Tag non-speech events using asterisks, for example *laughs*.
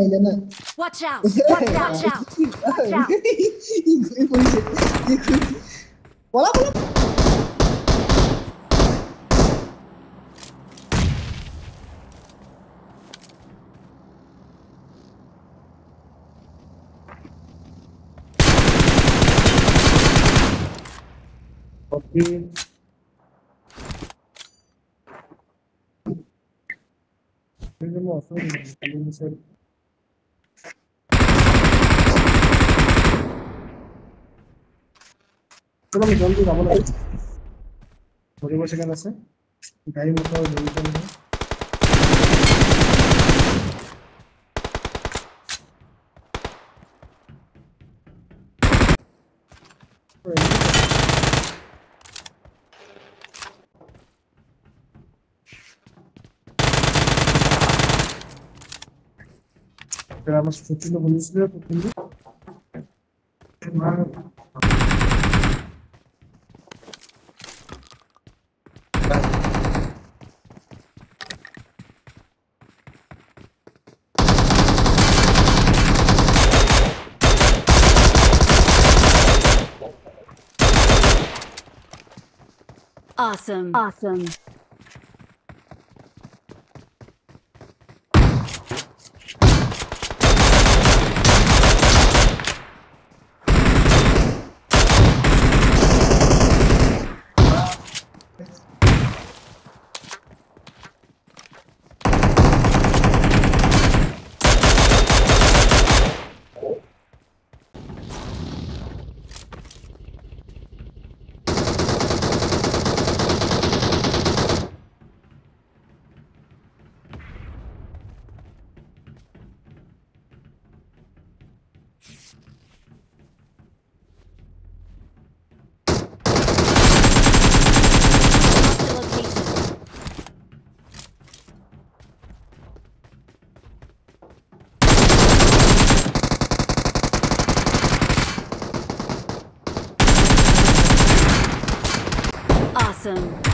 Helena. *laughs* Watch out! Watch out! *laughs* Watch out! Watch out! Ikut polisi. Ikut. Bola bola. অকণমান জলদি যাব লাগে ভৰিব ছেকেণ্ড আছে? গাড়ী মটৰ ধৰি নহয় আমাৰ স্কুটিটা বলেছিল কিন্তু Awesome! Awesome! Awesome!